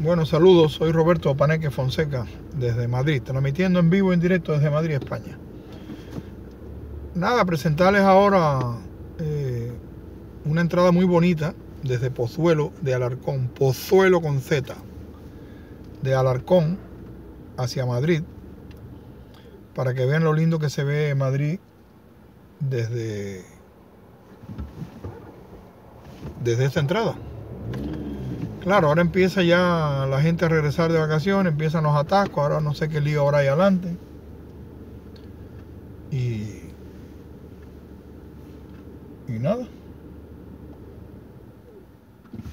Bueno, saludos, soy Roberto Paneque Fonseca desde Madrid, transmitiendo en vivo en directo desde Madrid, España. Nada, presentarles ahora eh, una entrada muy bonita desde Pozuelo de Alarcón, Pozuelo con Z, de Alarcón hacia Madrid, para que vean lo lindo que se ve Madrid desde, desde esta entrada. Claro, ahora empieza ya la gente a regresar de vacaciones, empiezan los atascos, ahora no sé qué lío ahora hay adelante. Y, y nada.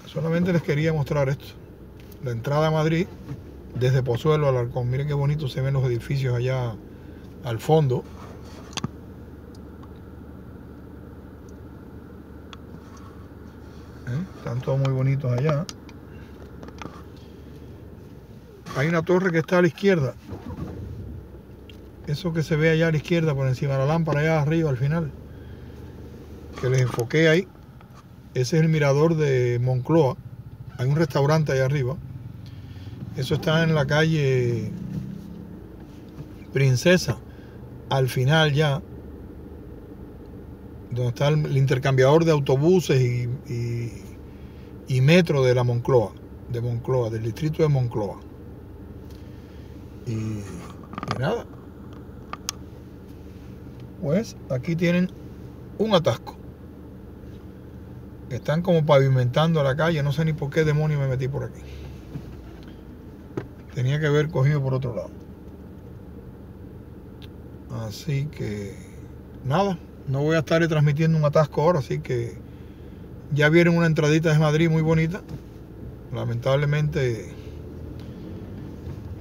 Solamente les quería mostrar esto. La entrada a Madrid desde Pozuelo al Arcón. Miren qué bonito se ven los edificios allá al fondo. ¿Eh? Están todos muy bonitos allá. Hay una torre que está a la izquierda. Eso que se ve allá a la izquierda por encima de la lámpara, allá arriba al final. Que les enfoqué ahí. Ese es el mirador de Moncloa. Hay un restaurante allá arriba. Eso está en la calle Princesa. Al final ya. Donde está el, intercambiador de autobuses y, y metro de la Moncloa. De Moncloa, del distrito de Moncloa. Y, nada. Pues aquí tienen un atasco. Están como pavimentando la calle. No sé ni por qué demonio me metí por aquí. Tenía que haber cogido por otro lado. Así que nada. No voy a estar transmitiendo un atasco ahora. Así que ya vieron una entradita de Madrid muy bonita. Lamentablemente.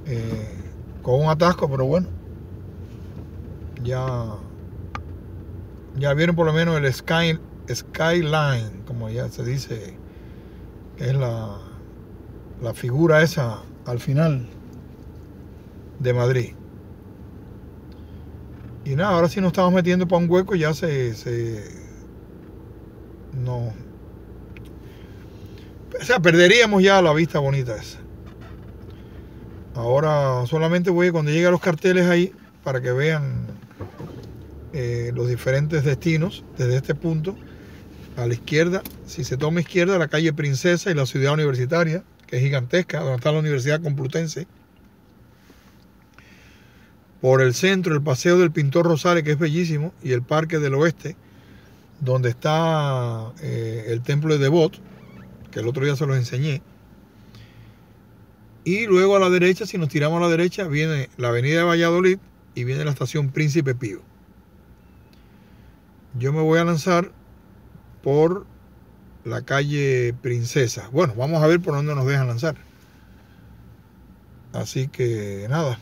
Eh, con un atasco, pero bueno, ya, ya vieron por lo menos el sky, skyline, como ya se dice, que es la, la figura esa al final de Madrid. Y nada, ahora sí nos estamos metiendo para un hueco, ya se, se no, o sea, perderíamos ya la vista bonita esa. Ahora solamente voy cuando llegue a los carteles ahí para que vean eh, los diferentes destinos desde este punto. A la izquierda, si se toma izquierda, la calle Princesa y la ciudad universitaria, que es gigantesca, donde está la Universidad Complutense. Por el centro, el Paseo del Pintor Rosales, que es bellísimo, y el Parque del Oeste, donde está eh, el Templo de Devot, que el otro día se los enseñé y luego a la derecha, si nos tiramos a la derecha, viene la avenida de Valladolid y viene la estación Príncipe Pío. Yo me voy a lanzar por la calle Princesa. Bueno, vamos a ver por dónde nos dejan lanzar. Así que nada,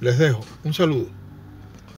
les dejo. Un saludo.